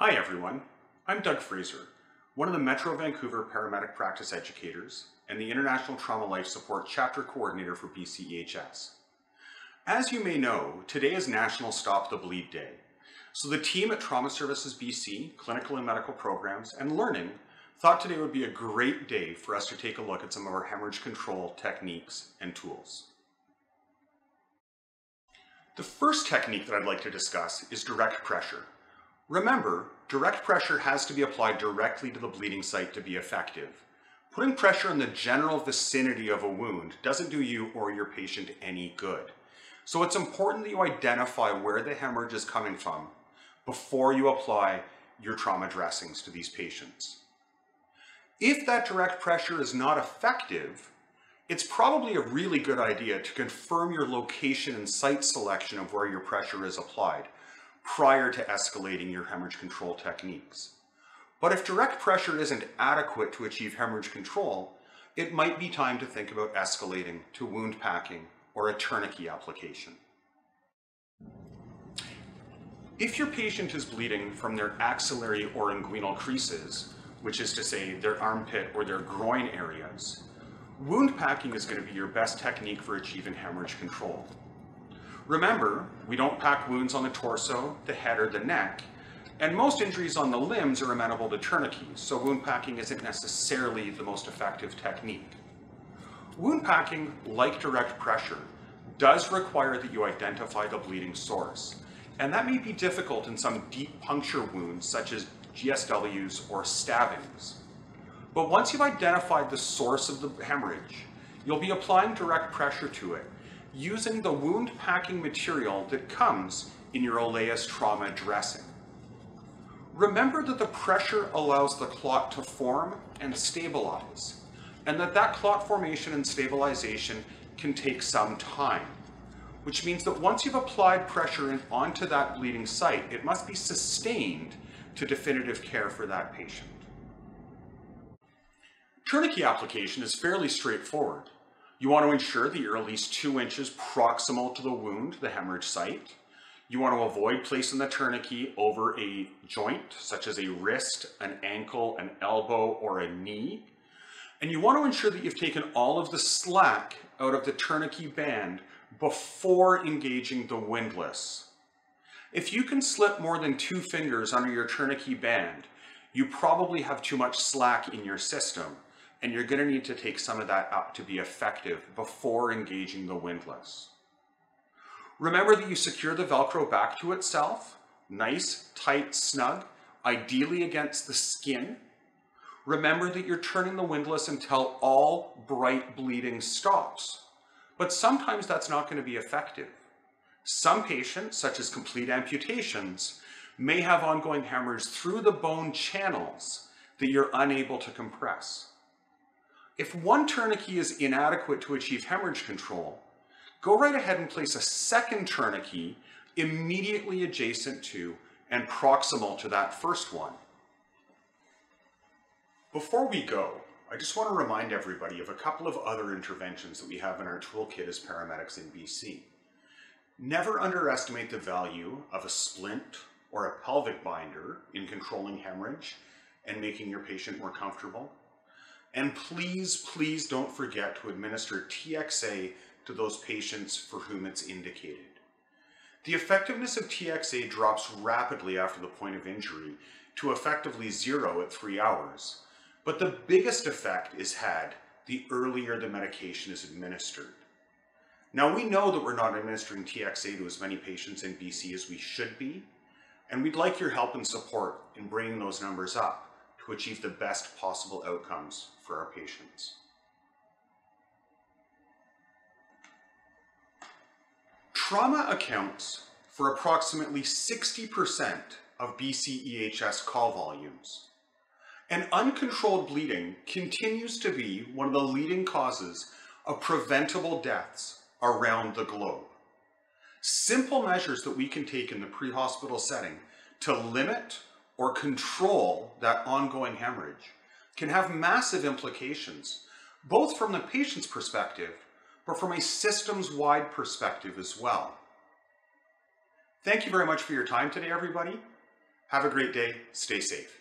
Hi everyone, I'm Doug Fraser, one of the Metro Vancouver paramedic practice educators and the International Trauma Life Support Chapter Coordinator for BCEHS. As you may know, today is National Stop the Bleed Day. So the team at Trauma Services BC, Clinical and Medical Programs, and Learning thought today would be a great day for us to take a look at some of our hemorrhage control techniques and tools. The first technique that I'd like to discuss is direct pressure. Remember, direct pressure has to be applied directly to the bleeding site to be effective. Putting pressure in the general vicinity of a wound doesn't do you or your patient any good. So it's important that you identify where the hemorrhage is coming from before you apply your trauma dressings to these patients. If that direct pressure is not effective, it's probably a really good idea to confirm your location and site selection of where your pressure is applied prior to escalating your hemorrhage control techniques. But if direct pressure isn't adequate to achieve hemorrhage control, it might be time to think about escalating to wound packing or a tourniquet application. If your patient is bleeding from their axillary or inguinal creases, which is to say their armpit or their groin areas, wound packing is going to be your best technique for achieving hemorrhage control. Remember, we don't pack wounds on the torso, the head, or the neck, and most injuries on the limbs are amenable to tourniquets, so wound packing isn't necessarily the most effective technique. Wound packing, like direct pressure, does require that you identify the bleeding source, and that may be difficult in some deep puncture wounds such as GSWs or stabbings. But once you've identified the source of the hemorrhage, you'll be applying direct pressure to it using the wound packing material that comes in your Olaes trauma dressing. Remember that the pressure allows the clot to form and stabilize, and that that clot formation and stabilization can take some time, which means that once you've applied pressure onto that bleeding site, it must be sustained to definitive care for that patient. Tourniquet application is fairly straightforward. You want to ensure that you're at least two inches proximal to the wound, the hemorrhage site. You want to avoid placing the tourniquet over a joint, such as a wrist, an ankle, an elbow, or a knee. And you want to ensure that you've taken all of the slack out of the tourniquet band before engaging the windlass. If you can slip more than two fingers under your tourniquet band, you probably have too much slack in your system and you're going to need to take some of that up to be effective before engaging the windlass. Remember that you secure the Velcro back to itself, nice, tight, snug, ideally against the skin. Remember that you're turning the windlass until all bright bleeding stops. But sometimes that's not going to be effective. Some patients, such as complete amputations, may have ongoing hemorrhage through the bone channels that you're unable to compress. If one tourniquet is inadequate to achieve hemorrhage control, go right ahead and place a second tourniquet immediately adjacent to and proximal to that first one. Before we go, I just want to remind everybody of a couple of other interventions that we have in our toolkit as paramedics in BC. Never underestimate the value of a splint or a pelvic binder in controlling hemorrhage and making your patient more comfortable. And please, please don't forget to administer TXA to those patients for whom it's indicated. The effectiveness of TXA drops rapidly after the point of injury to effectively zero at three hours. But the biggest effect is had the earlier the medication is administered. Now we know that we're not administering TXA to as many patients in BC as we should be, and we'd like your help and support in bringing those numbers up to achieve the best possible outcomes for our patients. Trauma accounts for approximately 60% of BCEHS call volumes. And uncontrolled bleeding continues to be one of the leading causes of preventable deaths around the globe. Simple measures that we can take in the pre-hospital setting to limit or control that ongoing hemorrhage can have massive implications, both from the patient's perspective, but from a systems-wide perspective as well. Thank you very much for your time today, everybody. Have a great day. Stay safe.